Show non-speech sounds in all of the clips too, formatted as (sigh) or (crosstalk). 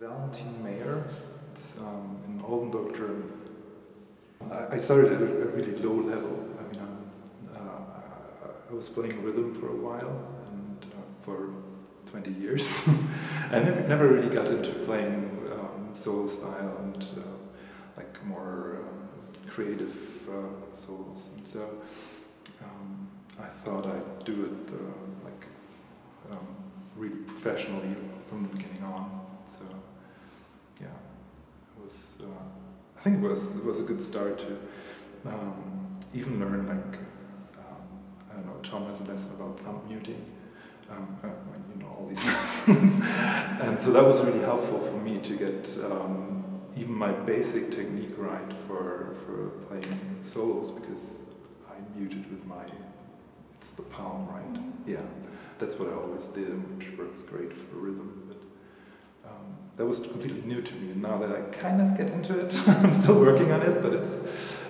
Valentin Mayr. It's um, in Oldenburg, Germany. I, started at a, really low level. I mean, uh, I was playing rhythm for a while and uh, for 20 years. (laughs) I never, never really got into playing um, solo style and uh, like more um, creative uh. And so um, I thought I'd do it uh, like um, really professionally from the beginning on. So yeah, it was. Uh, I think it was it was a good start to um, even learn like um, I don't know. Tom has a lesson about thumb muting. Um, uh, you know all these (laughs) lessons, and so that was really helpful for me to get um, even my basic technique right for for playing solos because I muted with my it's the palm right. Mm-hmm. Yeah, that's what I always did, which works great for rhythm. That was completely new to me, and now that I kind of get into it, (laughs) I'm still working on it, but it's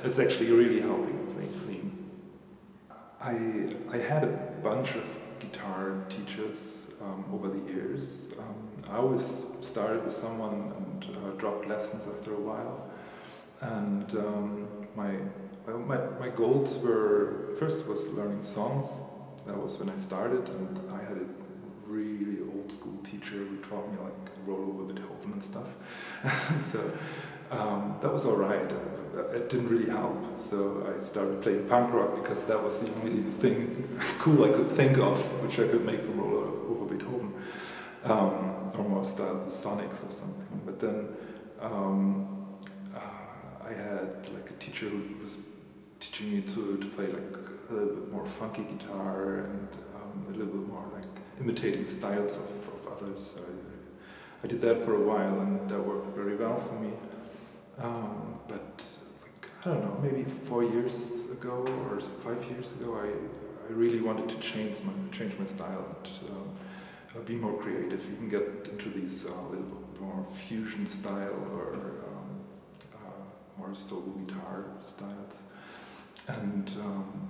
it's actually really helping clean. I I had a bunch of guitar teachers um, over the years. Um, I always started with someone and uh, dropped lessons after a while, and um, my my, my goals were first was learning songs. That was when I started, and I had a really old school teacher who taught me like roll over Beethoven and stuff. (laughs) so um, that was all right. It didn't really help. So I started playing punk rock because that was the only thing (laughs) cool I could think of, which I could make from roll over Beethoven, um, more style the Sonics or something. But then um, uh, I had like a teacher who was teaching me to, to play like a little bit more funky guitar and um, a little bit more like imitating styles of, of others. I, I did that for a while and that worked very well for me. Um, but like, I don't know, maybe four years ago or five years ago, I, I really wanted to change my change my style and um, be more creative, even get into these uh, little more fusion style or um, uh, more solo guitar styles. And um,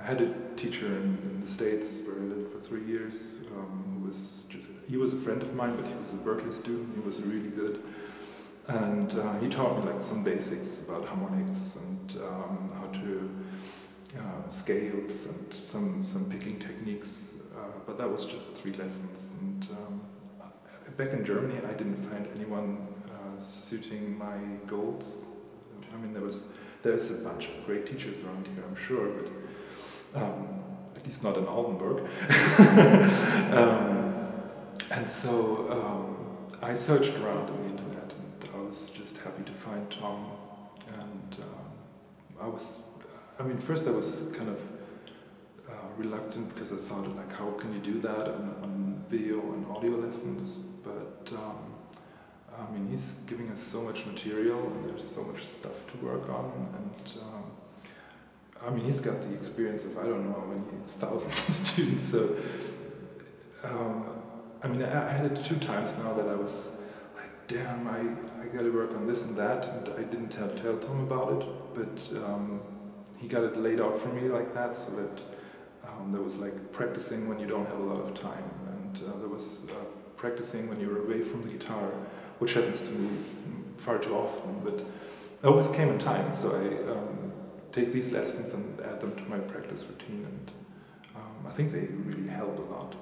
I had a teacher in, in, the States where I lived for three years. Um, who was he was a friend of mine, but he was a Berklee student. He was really good, and uh, he taught me like some basics about harmonics and um, how to uh, scales and some some picking techniques. Uh, but that was just three lessons. And um, back in Germany, I didn't find anyone uh, suiting my goals. I mean, there was there's a bunch of great teachers around here, I'm sure, but um, at least not in Oldenburg. (laughs) um, and so um, I searched around on the internet, and I was just happy to find Tom. And um, I was, I mean, first I was kind of uh, reluctant because I thought, like, how can you do that on, on video and audio lessons? But um, I mean, he's giving us so much material and there's so much stuff to work on. And um, I mean, he's got the experience of I don't know how many thousands of (laughs) students. So, um, I mean, I, I, had it two times now that I was like, damn, I, I got to work on this and that. And I didn't tell, tell Tom about it, but um, he got it laid out for me like that so that um, there was like practicing when you don't have a lot of time. And uh, there was uh, practicing when you're away from the guitar which happens to me far too often, but it always came in time. So I um, take these lessons and add them to my practice routine, and um, I think they really help a lot.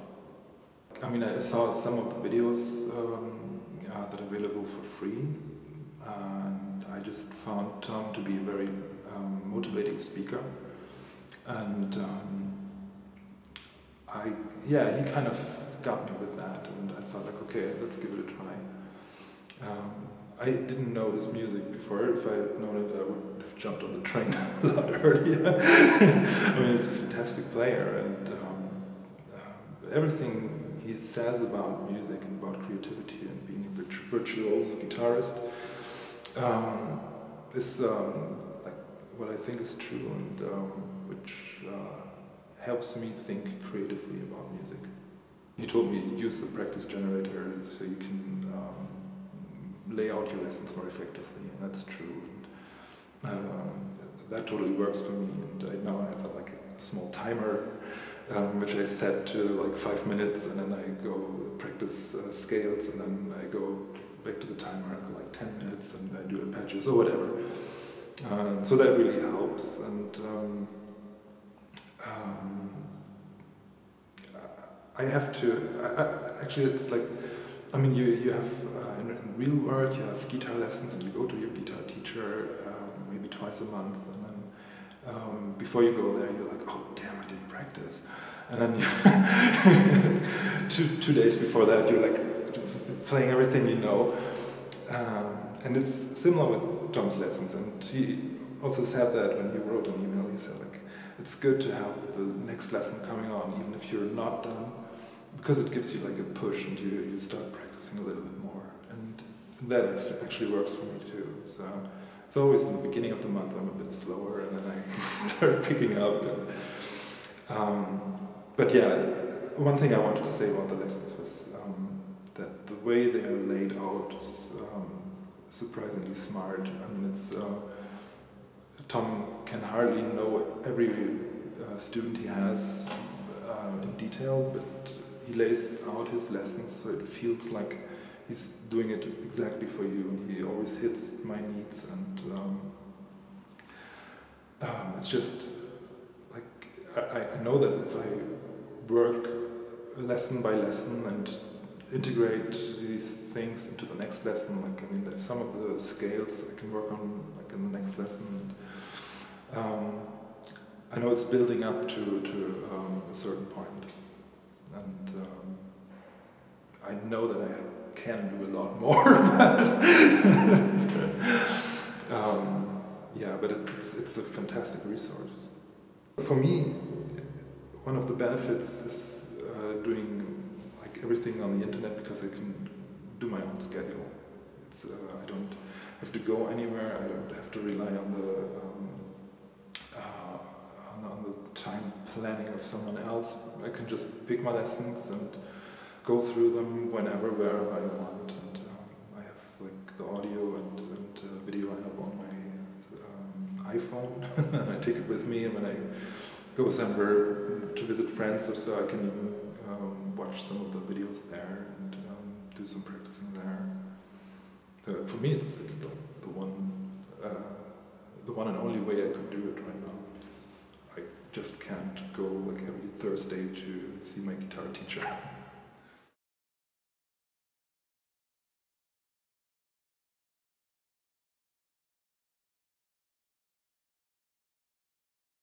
I mean, I saw some of the videos um, uh, that are available for free, and I just found Tom to be a very um, motivating speaker, and um, I, yeah, he kind of got me with that, and I thought like, okay, let's give it a try. I didn't know his music before. If I had known it, I would have jumped on the train (laughs) a lot earlier. (laughs) I mean, he's a fantastic player, and um, uh, everything he says about music and about creativity and being a virtu virtuoso guitarist um, is um, like what I think is true and um, which uh, helps me think creatively about music. He told me use the practice generator so you can lay out your lessons more effectively, and that's true. And, um, that totally works for me, and I now I have like a small timer um, which I set to like five minutes, and then I go practice uh, scales, and then I go back to the timer for like 10 minutes, and I do arpeggios or whatever. Uh, so that really helps, and um, um, I have to. I, I, actually, it's like, I mean, you you have uh, in, real world you have guitar lessons, and you go to your guitar teacher um, maybe twice a month, and then um, before you go there, you're like, oh damn, I didn't practice, and then (laughs) two two days before that, you're like playing everything you know, um, and it's similar with Tom's lessons, and he also said that when he wrote an email, he said like, it's good to have the next lesson coming on, even if you're not done because it gives you like a push and you, you start practicing a little bit more. That actually works for me too. So it's always in the beginning of the month I'm a bit slower and then I (laughs) start picking up. And, um, but yeah, one thing I wanted to say about the lessons was um, that the way they are laid out is um, surprisingly smart. I mean, it's uh, Tom can hardly know every uh, student he has uh, in detail, but he lays out his lessons so it feels like he's doing it exactly for you and he always hits my needs and um, um, it's just like I, I know that if I work lesson by lesson and integrate these things into the next lesson like I mean some of the scales I can work on like in the next lesson and, um, I know it's building up to, to um, a certain point. And um, I know that I can do a lot more, (laughs) but um, yeah, but it, it's, it's a fantastic resource. For me, one of the benefits is uh, doing like everything on the internet because I can do my own schedule. Uh, I don't have to go anywhere. I don't have to rely on the um, uh, on the time planning of someone else. I can just pick my lessons and go through them whenever, wherever I want. And um, I have like the audio and, and uh, video I have on my um, iPhone. (laughs) I take it with me, and when I go somewhere to visit friends or so, I can um, watch some of the videos there and um, do some practicing there. So for me, it's, it's the, the one. Uh, the one and only way I can do it right now I just can't go like every Thursday to see my guitar teacher. (laughs)